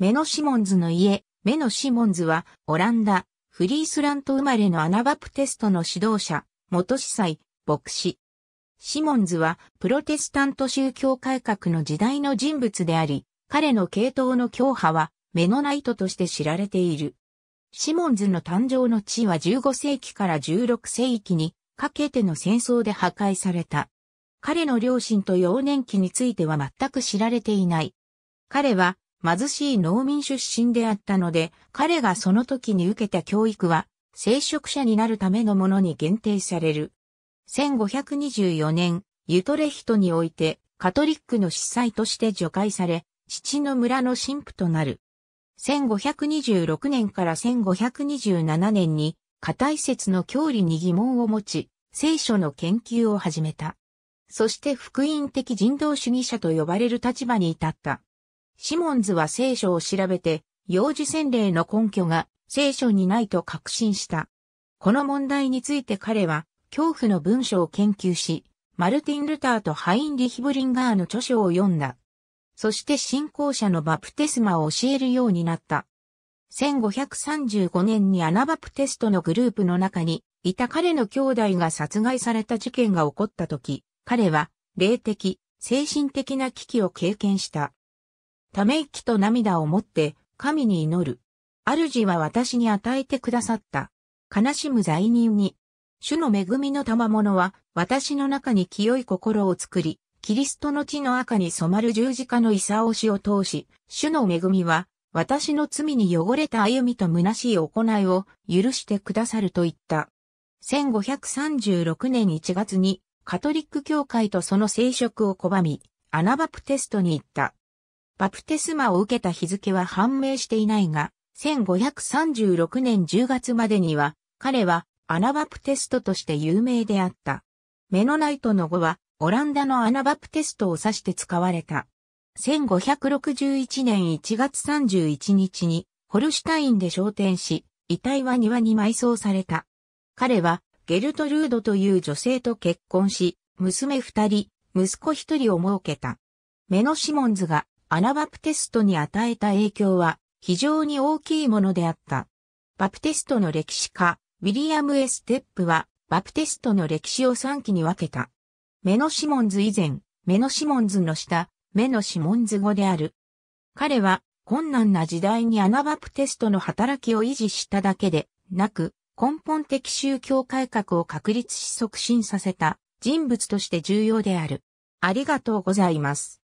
メノ・シモンズの家、メノ・シモンズは、オランダ、フリースラント生まれのアナバプテストの指導者、元司祭、牧師。シモンズは、プロテスタント宗教改革の時代の人物であり、彼の系統の教派は、メノナイトとして知られている。シモンズの誕生の地は15世紀から16世紀にかけての戦争で破壊された。彼の両親と幼年期については全く知られていない。彼は貧しい農民出身であったので、彼がその時に受けた教育は、聖職者になるためのものに限定される。1524年、ユトレヒトにおいて、カトリックの司祭として除会され、父の村の神父となる。1526年から1527年に、硬い説の教理に疑問を持ち、聖書の研究を始めた。そして福音的人道主義者と呼ばれる立場に至った。シモンズは聖書を調べて、幼児洗礼の根拠が聖書にないと確信した。この問題について彼は、恐怖の文書を研究し、マルティン・ルターとハインリヒ・ブリンガーの著書を読んだ。そして信仰者のバプテスマを教えるようになった。1535年にアナバプテストのグループの中にいた彼の兄弟が殺害された事件が起こった時、彼は霊的、精神的な危機を経験した。ため息と涙を持って神に祈る。主は私に与えてくださった。悲しむ罪人に。主の恵みの賜物は私の中に清い心を作り、キリストの血の赤に染まる十字架の勲しを通し、主の恵みは私の罪に汚れた歩みと虚しい行いを許してくださると言った。1536年1月にカトリック教会とその聖職を拒み、アナバプテストに行った。バプテスマを受けた日付は判明していないが、1536年10月までには、彼はアナバプテストとして有名であった。メノナイトの語は、オランダのアナバプテストを指して使われた。1561年1月31日に、ホルシュタインで昇天し、遺体は庭に埋葬された。彼は、ゲルトルードという女性と結婚し、娘二人、息子一人を設けた。メノシモンズがアナバプテストに与えた影響は非常に大きいものであった。バプテストの歴史家、ウィリアム・エステップは、バプテストの歴史を3期に分けた。メノシモンズ以前、メノシモンズの下、メノシモンズ語である。彼は、困難な時代にアナバプテストの働きを維持しただけでなく、根本的宗教改革を確立し促進させた人物として重要である。ありがとうございます。